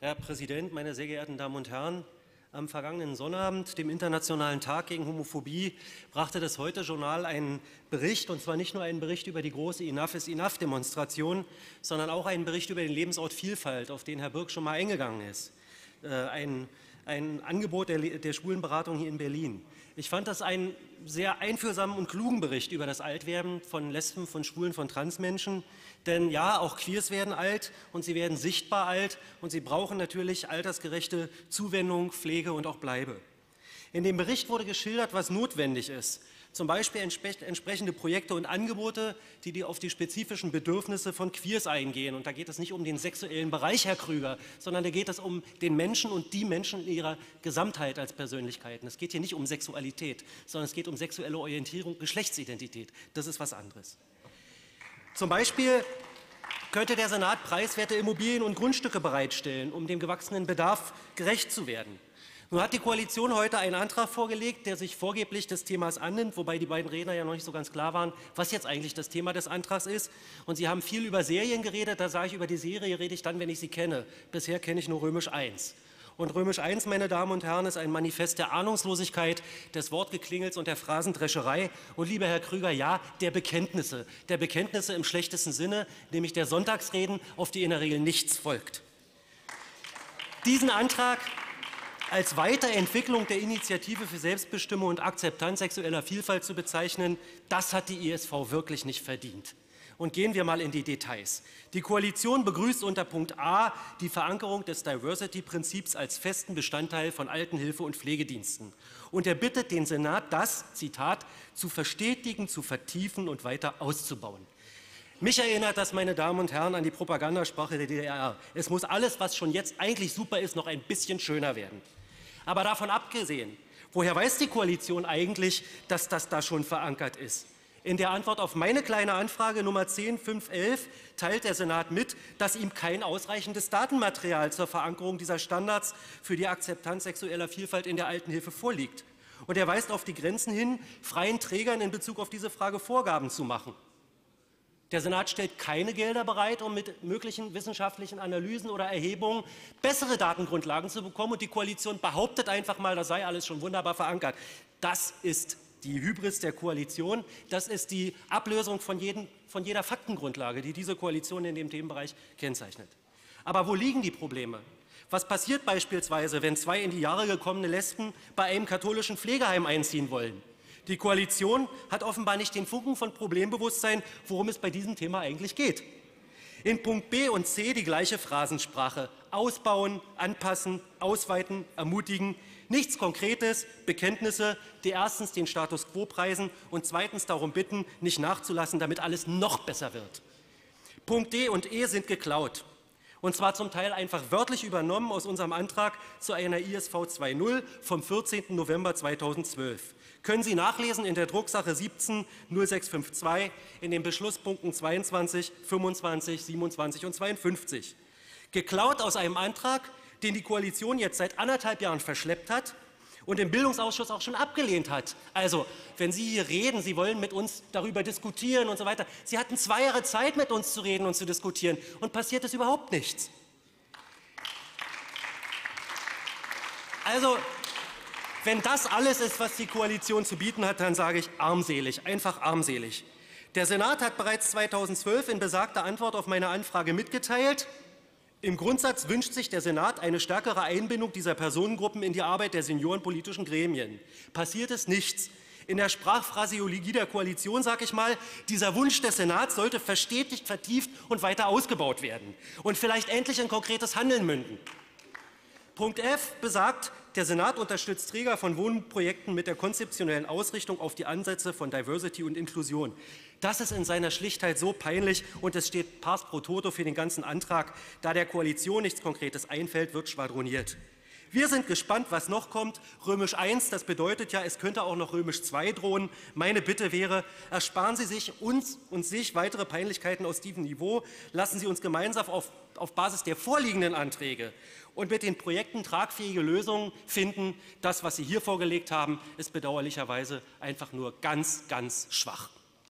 Herr Präsident, meine sehr geehrten Damen und Herren! Am vergangenen Sonnabend, dem Internationalen Tag gegen Homophobie, brachte das Heute-Journal einen Bericht, und zwar nicht nur einen Bericht über die große Enough is Enough-Demonstration, sondern auch einen Bericht über den Lebensort Vielfalt, auf den Herr Birk schon mal eingegangen ist. Äh, ein, ein Angebot der, der Schwulenberatung hier in Berlin. Ich fand das einen sehr einfühlsamen und klugen Bericht über das Altwerden von Lesben, von Schwulen, von Transmenschen. Denn ja, auch Queers werden alt und sie werden sichtbar alt und sie brauchen natürlich altersgerechte Zuwendung, Pflege und auch Bleibe. In dem Bericht wurde geschildert, was notwendig ist. Zum Beispiel entsprechende Projekte und Angebote, die auf die spezifischen Bedürfnisse von Queers eingehen. Und da geht es nicht um den sexuellen Bereich, Herr Krüger, sondern da geht es um den Menschen und die Menschen in ihrer Gesamtheit als Persönlichkeiten. Es geht hier nicht um Sexualität, sondern es geht um sexuelle Orientierung, Geschlechtsidentität. Das ist was anderes. Zum Beispiel könnte der Senat preiswerte Immobilien und Grundstücke bereitstellen, um dem gewachsenen Bedarf gerecht zu werden. Nun hat die Koalition heute einen Antrag vorgelegt, der sich vorgeblich des Themas annimmt, wobei die beiden Redner ja noch nicht so ganz klar waren, was jetzt eigentlich das Thema des Antrags ist. Und Sie haben viel über Serien geredet, da sage ich, über die Serie rede ich dann, wenn ich sie kenne. Bisher kenne ich nur Römisch 1. Und Römisch 1, meine Damen und Herren, ist ein Manifest der Ahnungslosigkeit, des Wortgeklingels und der Phrasendrescherei. Und lieber Herr Krüger, ja, der Bekenntnisse. Der Bekenntnisse im schlechtesten Sinne, nämlich der Sonntagsreden, auf die in der Regel nichts folgt. Diesen Antrag als Weiterentwicklung der Initiative für Selbstbestimmung und Akzeptanz sexueller Vielfalt zu bezeichnen, das hat die ISV wirklich nicht verdient. Und gehen wir mal in die Details. Die Koalition begrüßt unter Punkt A die Verankerung des Diversity-Prinzips als festen Bestandteil von Altenhilfe- und Pflegediensten. Und er bittet den Senat, das, Zitat, zu verstetigen, zu vertiefen und weiter auszubauen. Mich erinnert das, meine Damen und Herren, an die Propagandasprache der DDR. Es muss alles, was schon jetzt eigentlich super ist, noch ein bisschen schöner werden. Aber davon abgesehen, woher weiß die Koalition eigentlich, dass das da schon verankert ist? In der Antwort auf meine kleine Anfrage Nummer 10511 teilt der Senat mit, dass ihm kein ausreichendes Datenmaterial zur Verankerung dieser Standards für die Akzeptanz sexueller Vielfalt in der Altenhilfe vorliegt. Und er weist auf die Grenzen hin, freien Trägern in Bezug auf diese Frage Vorgaben zu machen. Der Senat stellt keine Gelder bereit, um mit möglichen wissenschaftlichen Analysen oder Erhebungen bessere Datengrundlagen zu bekommen. Und die Koalition behauptet einfach mal, das sei alles schon wunderbar verankert. Das ist die Hybris der Koalition. Das ist die Ablösung von, jeden, von jeder Faktengrundlage, die diese Koalition in dem Themenbereich kennzeichnet. Aber wo liegen die Probleme? Was passiert beispielsweise, wenn zwei in die Jahre gekommene Lesben bei einem katholischen Pflegeheim einziehen wollen? Die Koalition hat offenbar nicht den Funken von Problembewusstsein, worum es bei diesem Thema eigentlich geht. In Punkt B und C die gleiche Phrasensprache. Ausbauen, anpassen, ausweiten, ermutigen. Nichts Konkretes, Bekenntnisse, die erstens den Status quo preisen und zweitens darum bitten, nicht nachzulassen, damit alles noch besser wird. Punkt D und E sind geklaut. Und zwar zum Teil einfach wörtlich übernommen aus unserem Antrag zu einer ISV 2.0 vom 14. November 2012 können Sie nachlesen in der Drucksache 17 0652 in den Beschlusspunkten 22, 25, 27 und 52. Geklaut aus einem Antrag, den die Koalition jetzt seit anderthalb Jahren verschleppt hat und im Bildungsausschuss auch schon abgelehnt hat. Also, wenn Sie hier reden, Sie wollen mit uns darüber diskutieren und so weiter. Sie hatten zwei Jahre Zeit, mit uns zu reden und zu diskutieren und passiert ist überhaupt nichts. Also, wenn das alles ist, was die Koalition zu bieten hat, dann sage ich armselig, einfach armselig. Der Senat hat bereits 2012 in besagter Antwort auf meine Anfrage mitgeteilt, im Grundsatz wünscht sich der Senat eine stärkere Einbindung dieser Personengruppen in die Arbeit der seniorenpolitischen Gremien. Passiert ist nichts. In der Sprachphraseologie der Koalition sage ich mal, dieser Wunsch des Senats sollte verstetigt, vertieft und weiter ausgebaut werden und vielleicht endlich in konkretes Handeln münden. Punkt F besagt, der Senat unterstützt Träger von Wohnprojekten mit der konzeptionellen Ausrichtung auf die Ansätze von Diversity und Inklusion. Das ist in seiner Schlichtheit so peinlich und es steht pars pro toto für den ganzen Antrag. Da der Koalition nichts Konkretes einfällt, wird schwadroniert. Wir sind gespannt, was noch kommt. Römisch 1, das bedeutet ja, es könnte auch noch Römisch 2 drohen. Meine Bitte wäre, ersparen Sie sich uns und sich weitere Peinlichkeiten aus diesem Niveau. Lassen Sie uns gemeinsam auf, auf Basis der vorliegenden Anträge und mit den Projekten tragfähige Lösungen finden. Das, was Sie hier vorgelegt haben, ist bedauerlicherweise einfach nur ganz, ganz schwach.